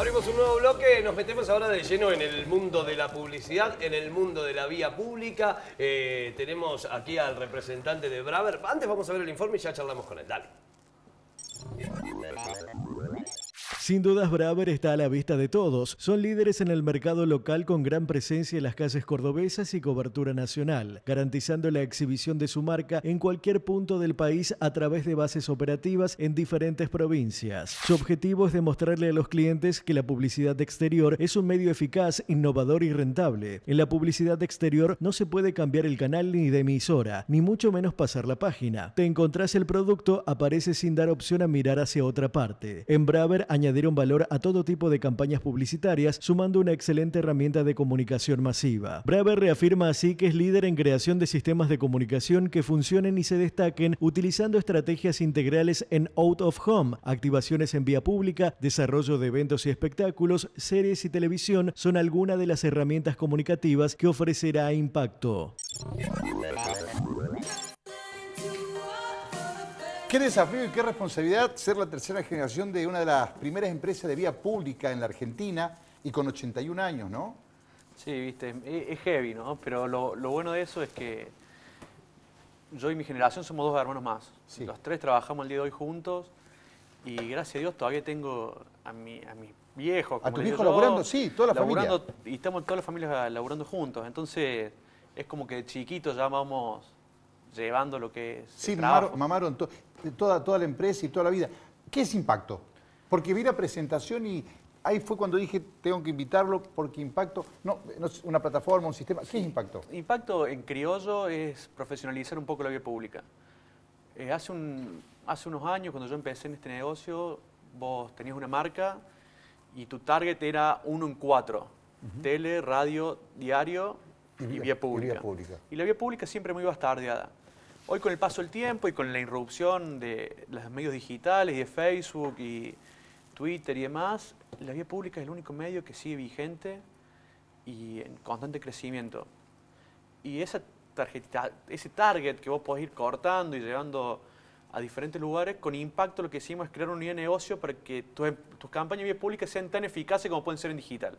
Abrimos un nuevo bloque, nos metemos ahora de lleno en el mundo de la publicidad, en el mundo de la vía pública. Eh, tenemos aquí al representante de Braver. Antes vamos a ver el informe y ya charlamos con él. Dale. Sin dudas, Braver está a la vista de todos. Son líderes en el mercado local con gran presencia en las calles cordobesas y cobertura nacional, garantizando la exhibición de su marca en cualquier punto del país a través de bases operativas en diferentes provincias. Su objetivo es demostrarle a los clientes que la publicidad exterior es un medio eficaz, innovador y rentable. En la publicidad exterior no se puede cambiar el canal ni de emisora, ni mucho menos pasar la página. Te encontrás el producto, aparece sin dar opción a mirar hacia otra parte. En Braver añade dieron valor a todo tipo de campañas publicitarias, sumando una excelente herramienta de comunicación masiva. Braver reafirma así que es líder en creación de sistemas de comunicación que funcionen y se destaquen utilizando estrategias integrales en out of home, activaciones en vía pública, desarrollo de eventos y espectáculos, series y televisión son algunas de las herramientas comunicativas que ofrecerá Impacto. Qué desafío y qué responsabilidad ser la tercera generación de una de las primeras empresas de vía pública en la Argentina y con 81 años, ¿no? Sí, viste, es heavy, ¿no? Pero lo, bueno de eso es que yo y mi generación somos dos hermanos más. Los tres trabajamos el día de hoy juntos y gracias a Dios todavía tengo a, mi, a mis viejos. ¿A tus viejos laburando? Sí, toda la familia. Y estamos todas las familias laburando juntos. Entonces es como que de chiquitos ya vamos llevando lo que es. Sí, mamaron, toda, toda la empresa y toda la vida. ¿Qué es Impacto? Porque vi la presentación y ahí fue cuando dije, tengo que invitarlo porque Impacto, no, no es una plataforma, un sistema. ¿Qué es Impacto? Impacto en criollo es profesionalizar un poco la vía pública. Eh, hace, un, hace unos años, cuando yo empecé en este negocio, vos tenías una marca y tu target era uno en cuatro. Tele, radio, diario y, vía, pública. y, vía, pública. Y la vía pública siempre muy bastardeada. Hoy con el paso del tiempo y con la irrupción de los medios digitales y de Facebook y Twitter y demás, la vía pública es el único medio que sigue vigente y en constante crecimiento. Y ese target que vos podés ir cortando y llevando a diferentes lugares, con impacto lo que hicimos es crear un unidad de negocio para que tus, tus campañas de vía pública sean tan eficaces como pueden ser en digital.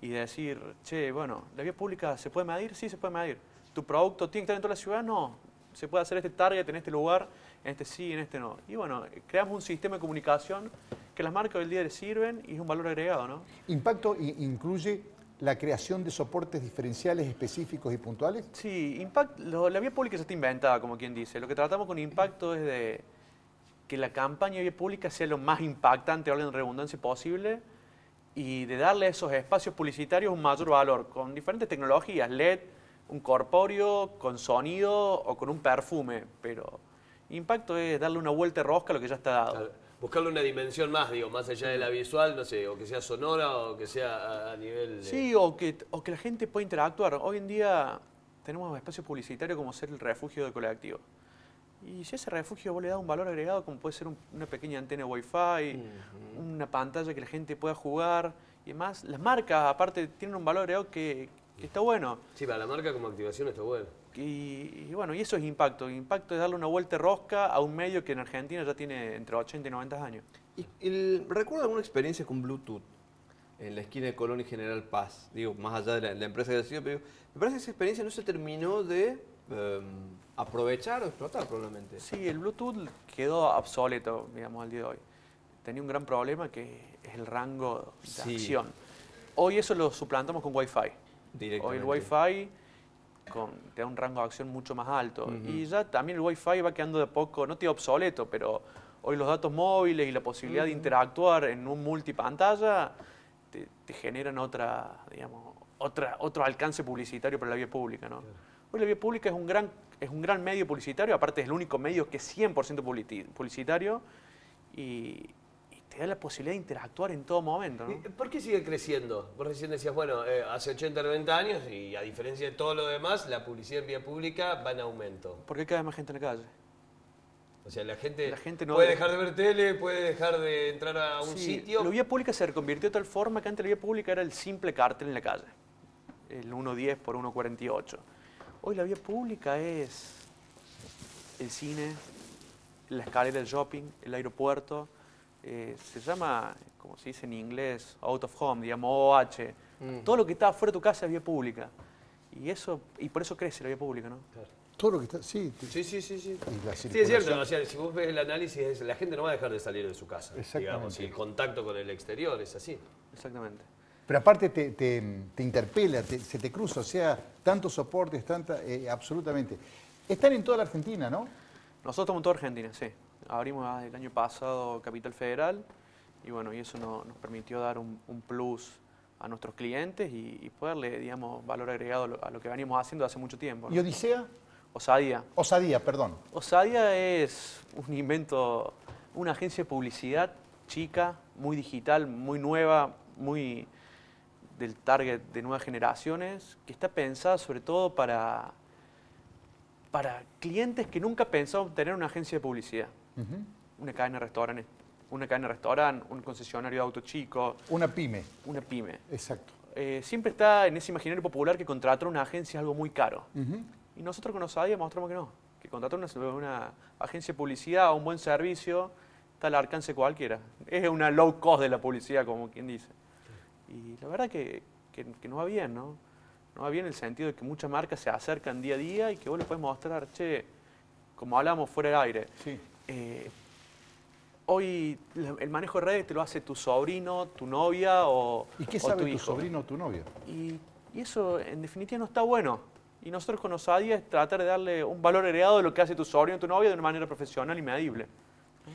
Y decir, che, bueno, ¿la vía pública se puede medir? Sí, se puede medir. ¿Tu producto tiene que estar en toda la ciudad? No se puede hacer este target en este lugar, en este sí, en este no. Y bueno, creamos un sistema de comunicación que las marcas del día le sirven y es un valor agregado, ¿no? ¿Impacto incluye la creación de soportes diferenciales específicos y puntuales? Sí, impact, la vía pública está inventada, como quien dice. Lo que tratamos con Impacto es de que la campaña de vía pública sea lo más impactante, orden de redundancia posible, y de darle a esos espacios publicitarios un mayor valor, con diferentes tecnologías, LED, un corpóreo con sonido o con un perfume, pero impacto es darle una vuelta rosca a lo que ya está dado. buscarle una dimensión más, digo, más allá de la visual, no sé, o que sea sonora o que sea a, nivel... Sí, o que, o que la gente pueda interactuar. Hoy en día tenemos espacios publicitarios como ser el refugio del colectivo. Y si ese refugio vos le das un valor agregado, como puede ser una pequeña antena Wi-Fi, una pantalla que la gente pueda jugar y demás, las marcas aparte tienen un valor agregado que, está bueno. Sí, para la marca como activación está bueno. Y, bueno, y eso es impacto. Impacto es darle una vuelta rosca a un medio que en Argentina ya tiene entre 80 y 90 años. ¿Y ¿Recuerda alguna experiencia con Bluetooth? En la esquina de Colón y General Paz. Digo, más allá de la, empresa que ha sido, pero me parece que esa experiencia no se terminó de em, aprovechar o explotar probablemente. Sí, el Bluetooth quedó obsoleto, digamos, al día de hoy. Tenía un gran problema que es el rango de acción. Hoy eso lo suplantamos con Wi-Fi. Hoy el Wi-Fi con, te da un rango de acción mucho más alto. Y ya también el Wi-Fi va quedando de poco, no te obsoleto, pero hoy los datos móviles y la posibilidad de interactuar en un multipantalla te, te generan otra, digamos, otra, otro alcance publicitario para la vía pública. ¿no? Hoy la vía pública es un, gran, es un gran medio publicitario, aparte es el único medio que es 100% publicitario y, te da la posibilidad de interactuar en todo momento. ¿Por qué sigue creciendo? Vos recién decías, bueno, eh, hace 80, 90 años y a diferencia de todo lo demás, la publicidad en vía pública va en aumento. ¿Por qué cada vez más gente en la calle? O sea, la gente, puede dejar de ver tele, puede dejar de entrar a un sitio. La vía pública se reconvirtió de tal forma que antes la vía pública era el simple cartel en la calle, el 1.10 por 1.48. Hoy la vía pública es el cine, la escalera del shopping, el aeropuerto, eh, se llama como se dice en inglés, out of home, digamos, OH. Mm. Todo lo que está fuera de tu casa es vía pública. Y, eso, y por eso crece la vía pública, ¿no? Todo lo que está. Sí, Sí, sí, sí, sí. Y la Sí, es cierto. circulación. O sea, si vos ves el análisis, es- la gente no va a dejar de salir de su casa. Exactamente. Digamos, y el contacto con el exterior es así. Exactamente. Pero aparte te, te- te interpela, te- se te cruza, o sea, tantos soportes, tanta, eh, absolutamente. Están en toda la Argentina, ¿no? Nosotros estamos en toda Argentina, sí. Abrimos ah, el año pasado Capital Federal y bueno, y eso no- nos permitió dar un, un plus a nuestros clientes y, y poderle, digamos, valor agregado a lo, que veníamos haciendo hace mucho tiempo. ¿no? ¿Y Odisea? Osadía. Osadía, perdón. Osadía es un invento, una agencia de publicidad chica, muy digital, muy nueva, muy del target de nuevas generaciones, que está pensada sobre todo para, para clientes que nunca pensaban tener una agencia de publicidad. Una cadena de restaurantes, una cadena de restaurante, un concesionario de auto chico, Una pyme, una pyme. exacto. Eh, siempre está en ese imaginario popular que contratar una agencia es algo muy caro. Y nosotros con Osadía mostramos que no, que contratar una, una agencia de publicidad o un buen servicio está al alcance cualquiera. Es una low cost de la publicidad, como quien dice. Y la verdad que, que, que nos va bien, ¿no? Nos va bien en el sentido de que muchas marcas se acercan día a día y que vos le puedes mostrar, che, como hablamos fuera del aire, Sí. Eh, hoy el manejo de redes te lo hace tu sobrino, tu novia o, ¿Y qué o sabe tu tu, hijo. sobrino o tu novio? Y, y eso, en definitiva, no está bueno. Y nosotros con Osadía es tratar de darle un valor agregado de lo que hace tu sobrino o tu novia de una manera profesional y medible.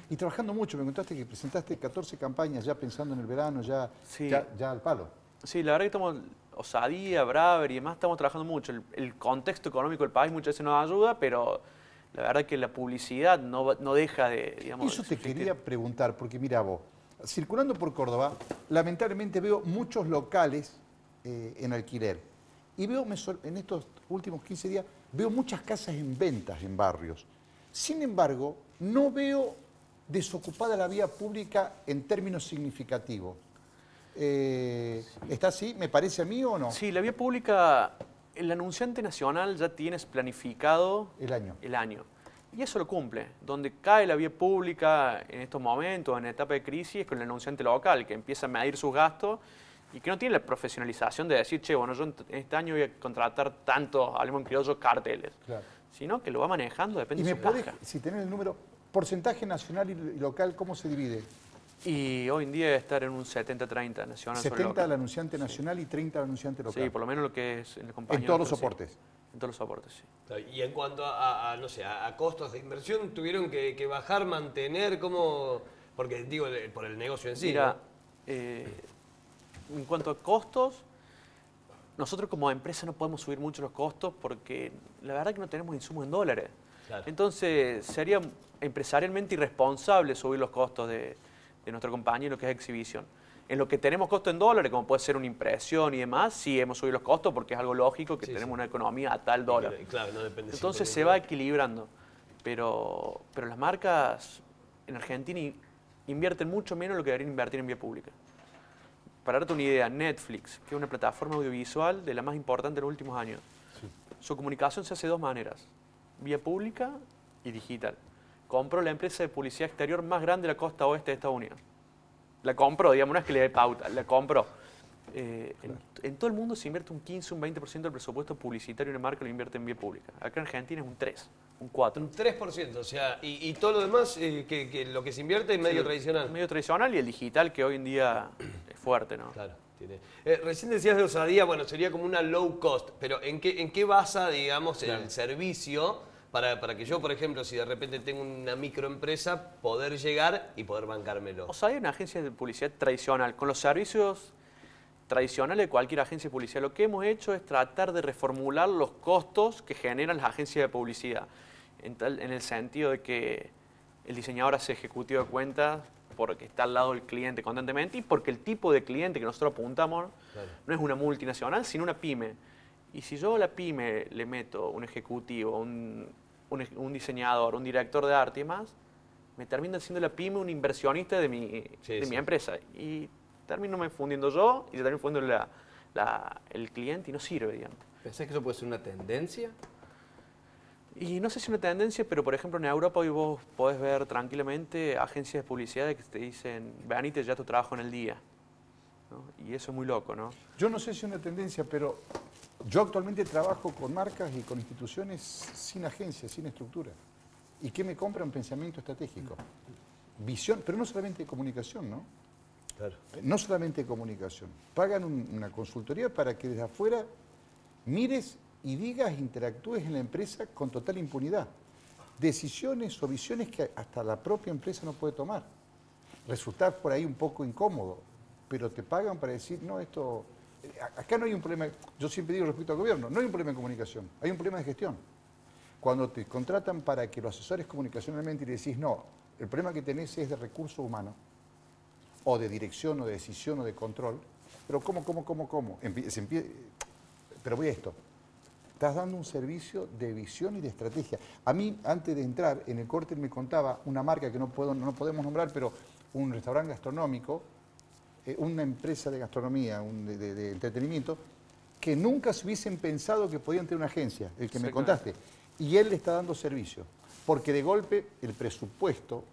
Y trabajando mucho, me contaste que presentaste 14 campañas ya pensando en el verano, ya, Sí. ya, ya al palo. Sí, la verdad que estamos, Osadía, Braver y demás, estamos trabajando mucho. El, el contexto económico del país muchas veces nos ayuda, pero la verdad que la publicidad no, no deja de, digamos... Eso te quería preguntar, porque mira vos, circulando por Córdoba, lamentablemente veo muchos locales eh, en alquiler. Y veo, en estos últimos 15 días, veo muchas casas en ventas en barrios. Sin embargo, no veo desocupada la vía pública en términos significativos. Eh, ¿Está así? ¿Me parece a mí o no? Sí, la vía pública, el anunciante nacional ya tienes planificado El año. el año. Y eso lo cumple. Donde cae la vía pública en estos momentos, en etapa de crisis, es con el anunciante local, que empieza a medir sus gastos y que no tiene la profesionalización de decir, che, bueno, yo en este año voy a contratar tantos, hablemos en criollo, carteles. Claro. Sino que lo va manejando, depende Y de me su podés, caja. si tenés el número, porcentaje nacional y local, ¿cómo se divide? Y hoy en día debe estar en un 70-30 nacional sobre 70 local. al anunciante nacional y 30 al anunciante local. Sí, por lo menos lo que es en la compañía. en todos los sí. soportes. En todos los soportes, sí. Y en cuanto a, a, no sé, a, a costos de inversión, tuvieron que, que bajar, mantener, ¿cómo? Porque digo, de- por el negocio en sí. Mira, ¿no? eh, en cuanto a costos, nosotros como empresa no podemos subir mucho los costos porque la verdad que no tenemos insumos en dólares. Claro. Entonces sería empresarialmente irresponsable subir los costos de, de nuestra compañía en lo que es exhibición. En lo que tenemos costo en dólares, como puede ser una impresión y demás, sí hemos subido los costos porque es algo lógico que Sí, tenemos sí. una economía a tal dólar. que- Claro, no depende Entonces se va equilibrando. Pero, pero las marcas en Argentina invierten mucho menos lo que deberían invertir en vía pública. Para darte una idea, Netflix, que es una plataforma audiovisual de la más importante de los últimos años, su comunicación se hace de dos maneras, vía pública y digital. Compró la empresa de publicidad exterior más grande de la costa oeste de Estados Unidos. La compró, digamos, no es que le dé pauta, la compró. Eh, en, en todo el mundo se invierte un 15, un 20% del presupuesto publicitario en una marca lo invierte en vía pública. Acá en Argentina es un 3, un 4. Un 3%, o sea, y, y todo lo demás, eh, que, que lo que se invierte es medio Sí, tradicional. Medio tradicional y el digital que hoy en día es fuerte, ¿no? Claro, tiene. Eh, recién decías de osadía, bueno, sería como una low cost, pero ¿en qué, en qué basa, digamos, el servicio para, para que yo, por ejemplo, si de repente tengo una microempresa, poder llegar y poder bancármelo? O sea, hay una agencia de publicidad tradicional. Con los servicios tradicionales de cualquier agencia de publicidad, lo que hemos hecho es tratar de reformular los costos que generan las agencias de publicidad. En, tal- en el sentido de que el diseñador hace ejecutivo de cuentas porque está al lado del cliente constantemente y porque el tipo de cliente que nosotros apuntamos Claro. no es una multinacional, sino una pyme. Y si yo a la pyme le meto un ejecutivo, un, un un diseñador, un director de arte y más, me termina siendo la pyme un inversionista de mi, Sí, de sí. mi empresa. Y termino me fundiendo yo y se termina fundiendo la- la- el cliente y no sirve, digamos. ¿Pensás que eso puede ser una tendencia? Y no sé si una tendencia, pero por ejemplo en Europa hoy vos podés ver tranquilamente agencias de publicidad que te dicen, venite ya tu trabajo en el día. ¿no? Y eso es muy loco, ¿no? Yo no sé si es una tendencia, pero yo actualmente trabajo con marcas y con instituciones sin agencia, sin estructura. ¿Y qué me compran? Pensamiento estratégico. Visión, pero no solamente comunicación, ¿no? Claro. No solamente comunicación. Pagan un- una consultoría para que desde afuera mires y digas, interactúes en la empresa con total impunidad. Decisiones o visiones que hasta la propia empresa no puede tomar. Resultar por ahí un poco incómodo, pero te pagan para decir, no, esto... Acá no hay un problema, yo siempre digo respecto al gobierno, no hay un problema de comunicación, hay un problema de gestión. Cuando te contratan para que lo asesores comunicacionalmente y le decís, no, el problema que tenés es de recurso humano, o de dirección, o de decisión, o de control. Pero ¿cómo, cómo, cómo, cómo? Pero voy a esto. Estás dando un servicio de visión y de estrategia. A mí, antes de entrar en el corte, me contaba una marca que no, puedo, no podemos nombrar, pero un restaurante gastronómico, eh, una empresa de gastronomía, un- de, entretenimiento, que nunca se hubiesen pensado que podían tener una agencia, el que me contaste. Y él le está dando servicio. Porque de golpe el presupuesto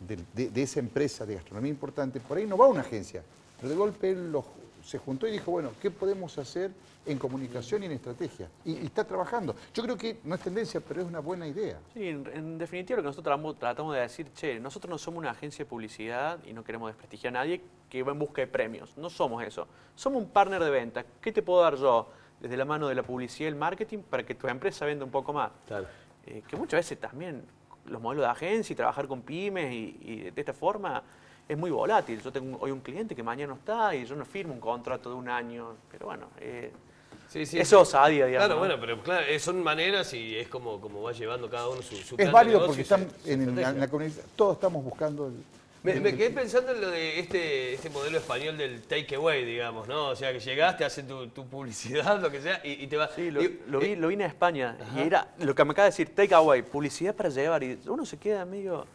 de, de- de esa empresa de gastronomía importante, por ahí no va a una agencia, pero de golpe él lo- se juntó y dijo, bueno, ¿qué podemos hacer en comunicación y en estrategia? Y, y está trabajando. Yo creo que no es tendencia, pero es una buena idea. Sí, en, en definitiva lo que nosotros tratamos, tratamos de decir, che, nosotros no somos una agencia de publicidad y no queremos desprestigiar a nadie que va en busca de premios. No somos eso. Somos un partner de venta. ¿Qué te puedo dar yo desde la mano de la publicidad y el marketing para que tu empresa venda un poco más? Claro. Eh, que muchas veces también los modelos de agencia y trabajar con pymes y, y de esta forma es muy volátil. Yo tengo hoy un cliente que mañana no está y yo no firmo un contrato de un año, pero bueno, eh, Sí, sí, es sí. osadía, digamos. Claro, ¿no? bueno, pero claro, eh, son maneras y es como, como va llevando cada uno su, su Es válido porque están en, la comunidad, todos estamos buscando el... Me, el- me el- quedé pensando en lo de este, este modelo español del takeaway, digamos, ¿no? O sea, que llegaste, haces tu, tu publicidad, lo que sea, y, y te vas. Sí, lo, Digo, lo vi, eh, lo vi en España y era lo que me acaba de decir, take away, publicidad para llevar. Y uno se queda medio.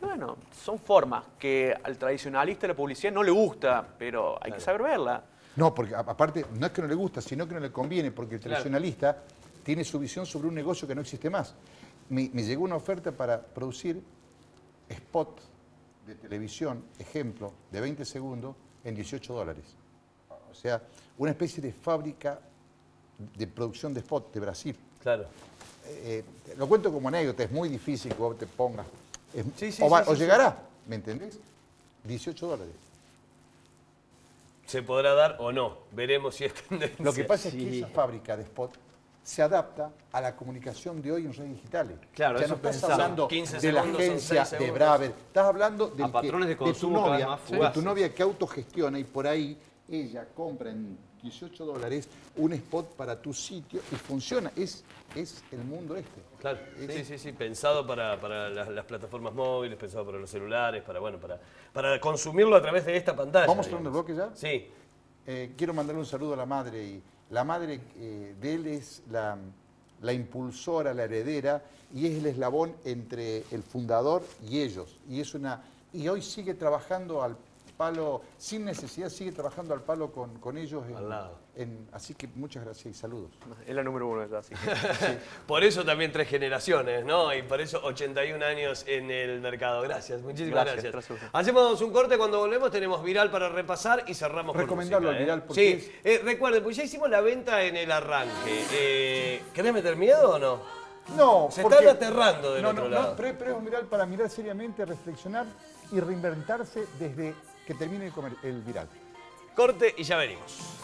Bueno, son formas que al tradicionalista de la publicidad no le gusta, pero hay que saber verla. No, porque aparte no es que no le gusta, sino que no le conviene, porque el Claro. tradicionalista tiene su visión sobre un negocio que no existe más. Me, me llegó una oferta para producir spot de televisión, ejemplo, de 20 segundos en 18 dólares. O sea, una especie de fábrica de producción de spot de Brasil. Claro. Eh, eh, lo cuento como anécdota, es muy difícil que vos te pongas. Es- Sí, sí, o, va- sí, o sí, llegará, ¿me entendés? 18 dólares. Se podrá dar o no. Veremos si es tendencia. Lo que pasa es que esa fábrica de spot se adapta a la comunicación de hoy en redes digitales. Claro, o sea, eso no estás hablando 15 de la agencia de. Braver, estás hablando del A que- patrones de tu consumo novia, más de tu novia que autogestiona y por ahí ella compra en 18 dólares un spot para tu sitio y funciona. Es, es el mundo este. Claro, sí, sí, sí, pensado para, para las, las plataformas móviles, pensado para los celulares, para, bueno, para, para consumirlo a través de esta pantalla. ¿Vamos cerrando el bloque ya? Sí. Eh, quiero mandarle un saludo a la madre. Y la madre eh, de él es la, la impulsora, la heredera, y es el eslabón entre el fundador y ellos. Y, es una, y hoy sigue trabajando al palo, sin necesidad, sigue trabajando al palo con, con ellos. en- Al lado. en- así que muchas gracias y saludos. Es la número uno ya, así que- Por eso también tres generaciones, ¿no? Y por eso 81 años en el mercado. Gracias, muchísimas Gracias, gracias. gracias. Hacemos un corte cuando volvemos, tenemos viral para repasar y cerramos con Recomendarlo música, al ¿eh? viral porque Sí, eh, recuerden, pues ya hicimos la venta en el arranque. Eh, ¿Querés meter miedo o no? No, Se porque- están aterrando del no, otro no, lado. No, pero, pero es un viral para mirar seriamente, reflexionar y reinventarse desde que termine el, viral. Corte y ya venimos.